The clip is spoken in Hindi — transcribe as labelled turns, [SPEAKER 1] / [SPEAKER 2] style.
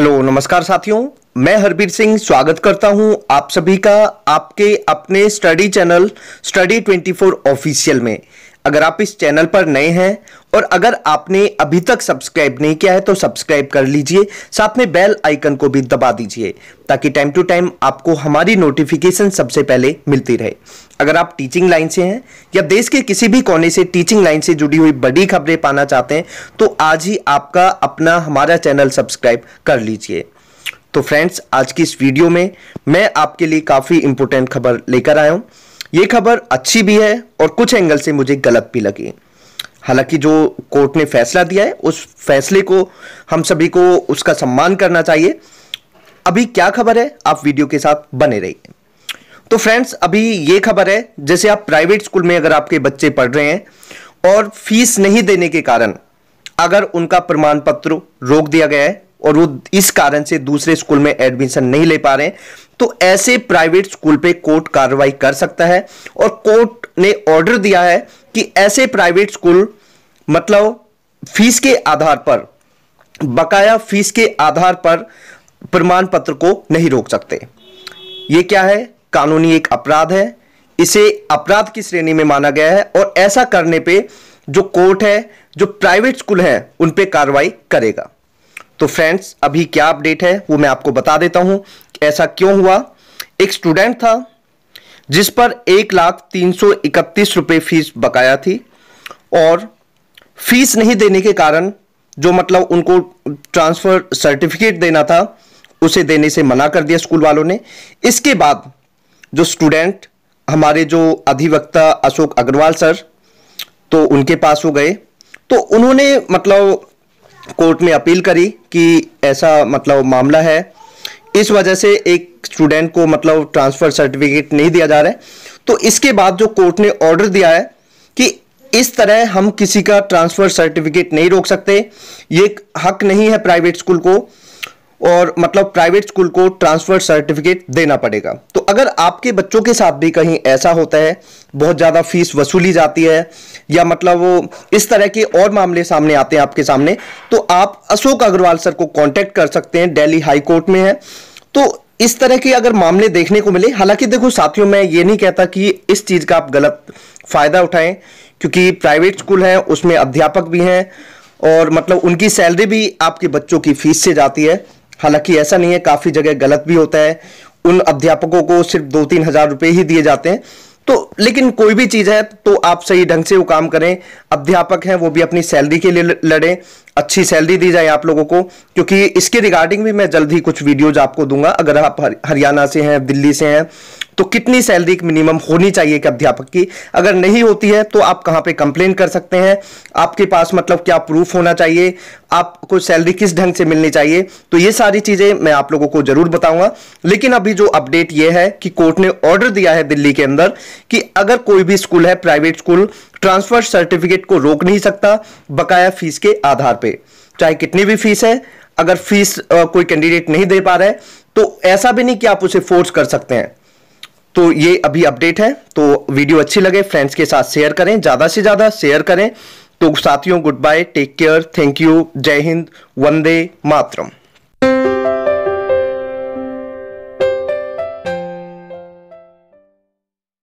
[SPEAKER 1] हेलो, नमस्कार साथियों। मैं हरबीर सिंह स्वागत करता हूँ आप सभी का आपके अपने स्टडी चैनल स्टडी 24 ऑफिशियल में। अगर आप इस चैनल पर नए हैं और अगर आपने अभी तक सब्सक्राइब नहीं किया है तो सब्सक्राइब कर लीजिए, साथ में बेल आइकन को भी दबा दीजिए, ताकि टाइम टू टाइम आपको हमारी नोटिफिकेशन सबसे पहले मिलती रहे। अगर आप टीचिंग लाइन से हैं, या देश के किसी भी कोने से टीचिंग लाइन से जुड़ी हुई बड़ी खबरें पाना चाहते हैं तो आज ही आपका अपना हमारा चैनल सब्सक्राइब कर लीजिए। तो फ्रेंड्स आज की इस वीडियो में मैं आपके लिए काफ़ी इंपॉर्टेंट खबर लेकर आया हूँ। ये खबर अच्छी भी है और कुछ एंगल से मुझे गलत भी लगी। हालाँकि जो कोर्ट ने फैसला दिया है, उस फैसले को हम सभी को उसका सम्मान करना चाहिए। अभी क्या खबर है, आप वीडियो के साथ बने रहिए। तो फ्रेंड्स अभी ये खबर है, जैसे आप प्राइवेट स्कूल में अगर आपके बच्चे पढ़ रहे हैं और फ़ीस नहीं देने के कारण अगर उनका प्रमाण पत्र रोक दिया गया है और वो इस कारण से दूसरे स्कूल में एडमिशन नहीं ले पा रहे तो ऐसे प्राइवेट स्कूल पे कोर्ट कार्रवाई कर सकता है और कोर्ट ने ऑर्डर दिया है कि ऐसे प्राइवेट स्कूल मतलब फ़ीस के आधार पर, बकाया फ़ीस के आधार पर प्रमाण पत्र को नहीं रोक सकते। ये क्या है? कानूनी एक अपराध है। इसे अपराध की श्रेणी में माना गया है और ऐसा करने पे जो कोर्ट है, जो प्राइवेट स्कूल है, उन पे कार्रवाई करेगा। तो फ्रेंड्स अभी क्या अपडेट है, वो मैं आपको बता देता हूँ, ऐसा क्यों हुआ? एक स्टूडेंट था, जिस पर एक लाख तीन सौ इकतीस रुपये फ़ीस बकाया थी, और फ़ीस नहीं देने के कारण, जो मतलब उनको ट्रांसफ़र सर्टिफिकेट देना था, उसे देने से मना कर दिया स्कूल वालों ने। इसके बाद जो स्टूडेंट हमारे जो अधिवक्ता अशोक अग्रवाल सर तो उनके पास हो गए। तो उन्होंने मतलब कोर्ट में अपील करी कि ऐसा मतलब मामला है। इस वजह से एक स्टूडेंट को मतलब ट्रांसफ़र सर्टिफिकेट नहीं दिया जा रहा है। तो इसके बाद जो कोर्ट ने ऑर्डर दिया है कि इस तरह हम किसी का ट्रांसफ़र सर्टिफिकेट नहीं रोक सकते। ये हक नहीं है प्राइवेट स्कूल को। और मतलब प्राइवेट स्कूल को ट्रांसफ़र सर्टिफिकेट देना पड़ेगा। तो अगर आपके बच्चों के साथ भी कहीं ऐसा होता है, बहुत ज़्यादा फ़ीस वसूली जाती है, या मतलब वो इस तरह के और मामले सामने आते हैं आपके सामने तो आप अशोक अग्रवाल सर को कांटेक्ट कर सकते हैं, दिल्ली हाई कोर्ट में है। तो इस तरह के अगर मामले देखने को मिले, हालाँकि देखो साथियों, मैं ये नहीं कहता कि इस चीज़ का आप गलत फ़ायदा उठाएँ, क्योंकि प्राइवेट स्कूल है, उसमें अध्यापक भी हैं, और मतलब उनकी सैलरी भी आपके बच्चों की फ़ीस से जाती है। हालाँकि ऐसा नहीं है, काफ़ी जगह गलत भी होता है। उन अध्यापकों को सिर्फ़ दो तीन हज़ार रुपये ही दिए जाते हैं। तो लेकिन कोई भी चीज़ है तो आप सही ढंग से वो काम करें। अध्यापक हैं, वो भी अपनी सैलरी के लिए लड़ें। अच्छी सैलरी दी जाए आप लोगों को, क्योंकि इसके रिगार्डिंग भी मैं जल्द ही कुछ वीडियोज़ आपको दूँगा। अगर आप हरियाणा से हैं, दिल्ली से हैं तो कितनी सैलरी मिनिमम होनी चाहिए कि अध्यापक की? अगर नहीं होती है तो आप कहाँ पे कंप्लेन कर सकते हैं? आपके पास मतलब क्या प्रूफ होना चाहिए? आपको सैलरी किस ढंग से मिलनी चाहिए? तो ये सारी चीज़ें मैं आप लोगों को ज़रूर बताऊँगा। लेकिन अभी जो अपडेट ये है कि कोर्ट ने ऑर्डर दिया है दिल्ली के अंदर कि अगर कोई भी स्कूल है प्राइवेट स्कूल ट्रांसफ़र सर्टिफिकेट को रोक नहीं सकता बकाया फ़ीस के आधार पर चाहे कितनी भी फ़ीस है, अगर फ़ीस कोई कैंडिडेट नहीं दे पा रहा है तो ऐसा भी नहीं कि आप उसे फोर्स कर सकते हैं। तो ये अभी अपडेट है तो वीडियो अच्छी लगे फ्रेंड्स के साथ शेयर करें, ज़्यादा से ज़्यादा शेयर करें। तो साथियों good bye take care thank you जय हिंद, वंदे मातरम।